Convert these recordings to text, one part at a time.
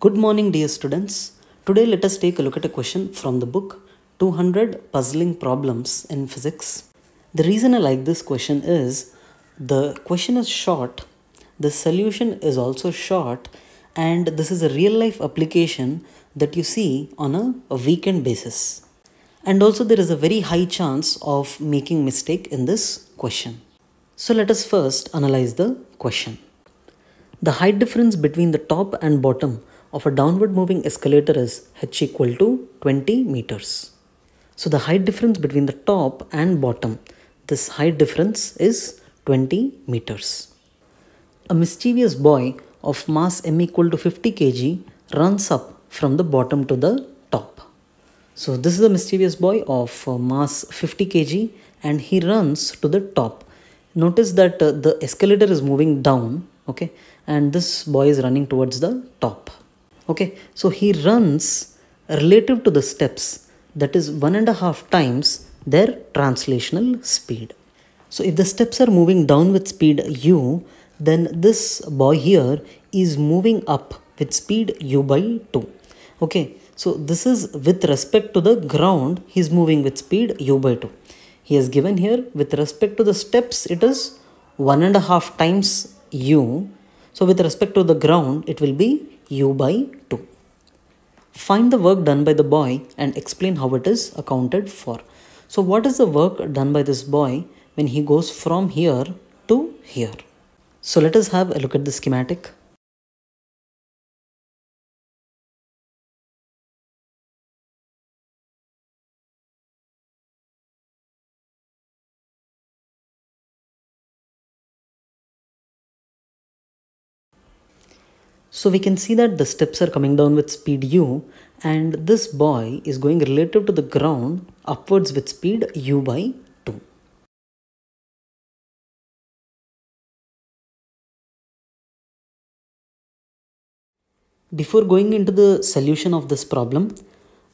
Good morning, dear students. Today, let us take a look at a question from the book 200 Puzzling Problems in Physics. The reason I like this question is the question is short, the solution is also short, and this is a real life application that you see on a, a weekend basis. And also, there is a very high chance of making mistake in this question. So, let us first analyze the question. The height difference between the top and bottom of a downward moving escalator is h equal to 20 meters. So the height difference between the top and bottom, this height difference is 20 meters. A mischievous boy of mass m equal to 50 kg runs up from the bottom to the top. So this is a mischievous boy of uh, mass 50 kg and he runs to the top. Notice that uh, the escalator is moving down, okay, and this boy is running towards the top okay? So he runs relative to the steps. That is one and a half times their translational speed. So if the steps are moving down with speed u then this boy here is moving up with speed u by 2 okay? So this is with respect to the ground he is moving with speed u by 2 he has given here with respect to the steps it is one and a half times u. So with respect to the ground it will be u by 2. Find the work done by the boy and explain how it is accounted for. So what is the work done by this boy when he goes from here to here? So let us have a look at the schematic. So we can see that the steps are coming down with speed u and this boy is going relative to the ground upwards with speed u by 2. Before going into the solution of this problem,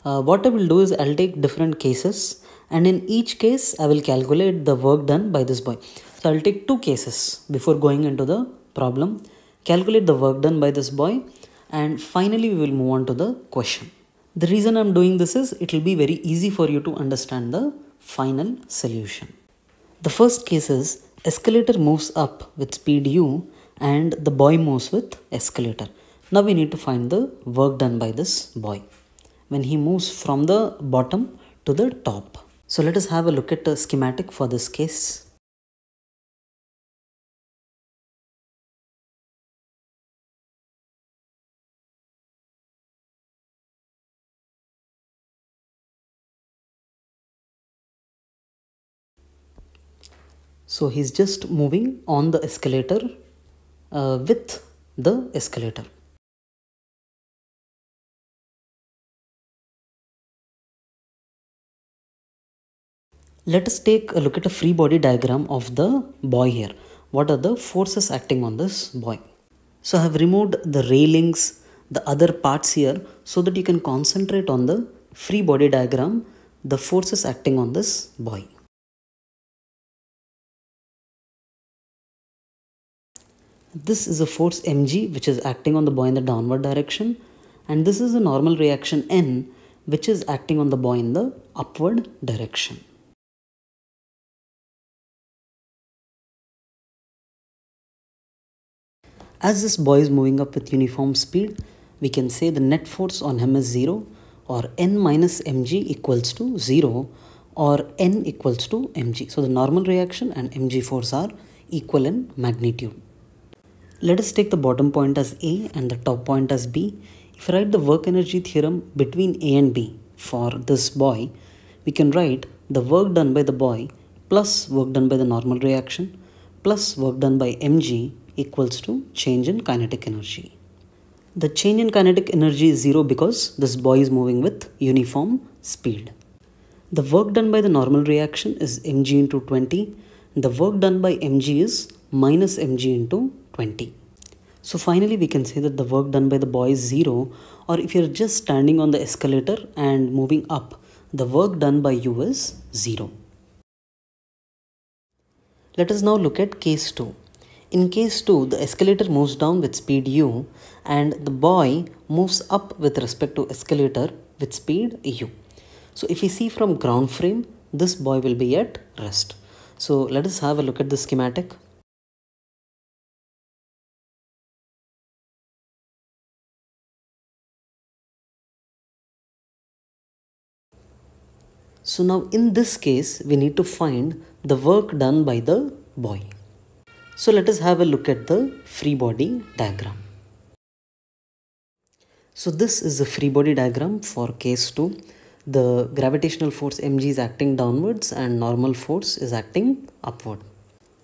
uh, what I will do is I'll take different cases and in each case I will calculate the work done by this boy. So I'll take two cases before going into the problem calculate the work done by this boy and finally we will move on to the question. The reason I'm doing this is it will be very easy for you to understand the final solution. The first case is escalator moves up with speed u and the boy moves with escalator. Now we need to find the work done by this boy when he moves from the bottom to the top. So let us have a look at the schematic for this case. So he's just moving on the escalator uh, with the escalator. Let us take a look at a free body diagram of the boy here. What are the forces acting on this boy? So I have removed the railings, the other parts here so that you can concentrate on the free body diagram, the forces acting on this boy. This is a force mg which is acting on the boy in the downward direction and this is a normal reaction n which is acting on the boy in the upward direction. As this boy is moving up with uniform speed, we can say the net force on him is 0 or n minus mg equals to 0 or n equals to mg. So the normal reaction and mg force are equal in magnitude. Let us take the bottom point as A and the top point as B. If I write the work energy theorem between A and B for this boy, we can write the work done by the boy plus work done by the normal reaction plus work done by mg equals to change in kinetic energy. The change in kinetic energy is zero because this boy is moving with uniform speed. The work done by the normal reaction is mg into 20. The work done by mg is minus mg into 20. So finally we can say that the work done by the boy is 0 or if you're just standing on the escalator and moving up, the work done by you is 0. Let us now look at case 2. In case 2, the escalator moves down with speed u and the boy moves up with respect to escalator with speed u. So if we see from ground frame, this boy will be at rest. So let us have a look at the schematic. So now in this case, we need to find the work done by the boy. So let us have a look at the free body diagram. So this is the free body diagram for case 2. The gravitational force mg is acting downwards and normal force is acting upward.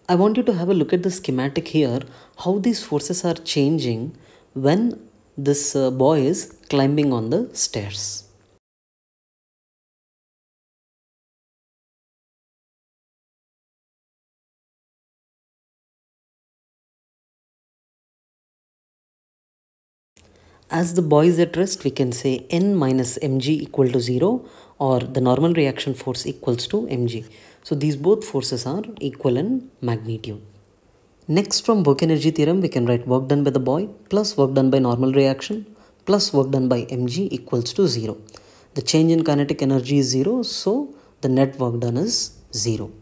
I want you to have a look at the schematic here, how these forces are changing when this uh, boy is climbing on the stairs. As the boy is at rest, we can say n minus mg equal to 0 or the normal reaction force equals to mg. So these both forces are equal in magnitude. Next from work energy theorem, we can write work done by the boy plus work done by normal reaction plus work done by mg equals to 0. The change in kinetic energy is 0, so the net work done is 0.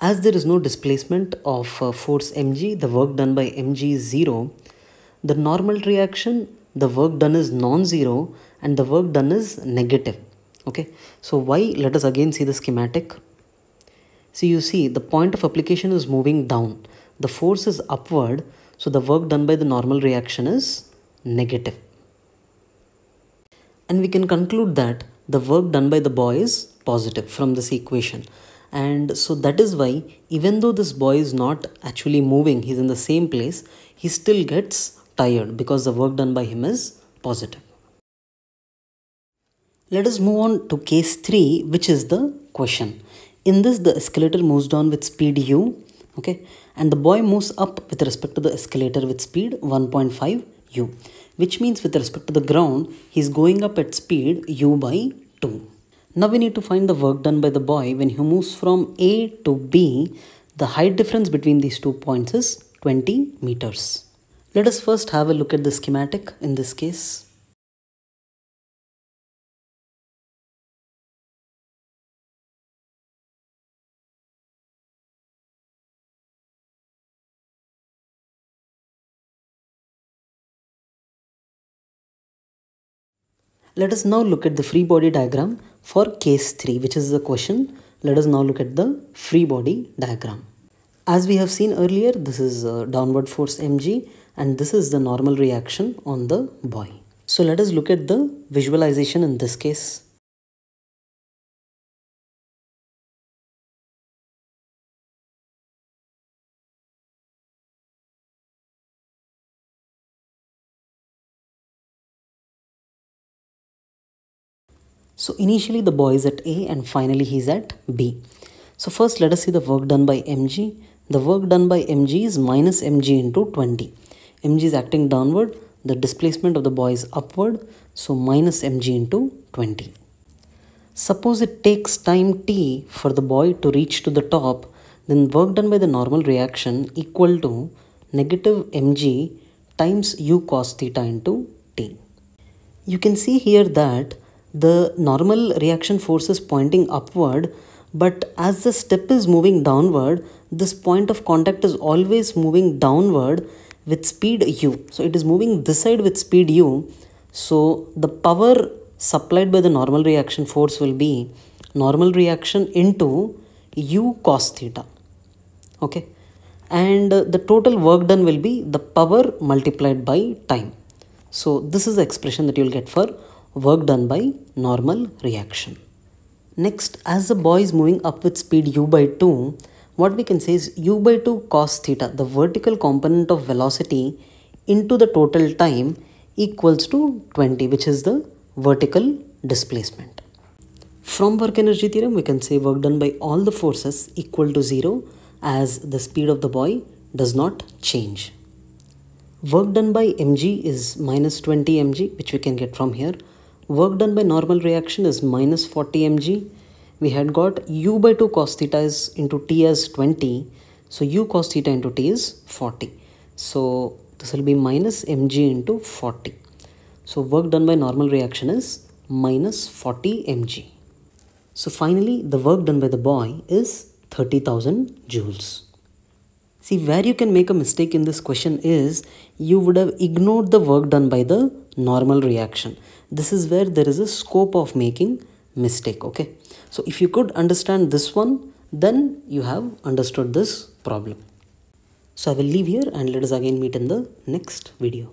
As there is no displacement of uh, force mg, the work done by mg is 0. The normal reaction the work done is non-zero and the work done is negative. Okay? So why? Let us again see the schematic. So you see the point of application is moving down. The force is upward. So the work done by the normal reaction is negative. And we can conclude that the work done by the boy is positive from this equation. And so that is why even though this boy is not actually moving he's in the same place he still gets tired because the work done by him is positive. Let us move on to case 3 which is the question. In this the escalator moves down with speed u okay and the boy moves up with respect to the escalator with speed 1.5 u which means with respect to the ground he is going up at speed u by 2. Now we need to find the work done by the boy when he moves from A to B. The height difference between these two points is 20 meters. Let us first have a look at the schematic in this case. Let us now look at the free body diagram for case 3 which is the question. Let us now look at the free body diagram. As we have seen earlier this is uh, downward force mg and this is the normal reaction on the boy. So let us look at the visualization in this case. So initially the boy is at A and finally he's at B. So first let us see the work done by mg. The work done by mg is minus mg into 20 mg is acting downward the displacement of the boy is upward so minus mg into 20 suppose it takes time t for the boy to reach to the top then work done by the normal reaction equal to negative mg times u cos theta into t. You can see here that the normal reaction force is pointing upward but as the step is moving downward this point of contact is always moving downward with speed u. So it is moving this side with speed u. So the power supplied by the normal reaction force will be normal reaction into u cos theta. Okay. And the total work done will be the power multiplied by time. So this is the expression that you will get for work done by normal reaction. Next, as the boy is moving up with speed u by 2, what we can say is u by 2 cos theta, the vertical component of velocity into the total time equals to 20 which is the vertical displacement. From work energy theorem we can say work done by all the forces equal to 0 as the speed of the boy does not change. Work done by mg is minus 20 mg which we can get from here. Work done by normal reaction is minus 40 mg we had got u by 2 cos theta is into t as 20 So u cos theta into t is 40. So this will be minus mg into 40. So work done by normal reaction is minus 40 mg. So finally the work done by the boy is 30,000 joules. See where you can make a mistake in this question is you would have ignored the work done by the normal reaction. This is where there is a scope of making mistake okay. So if you could understand this one then you have understood this problem. So I will leave here and let us again meet in the next video.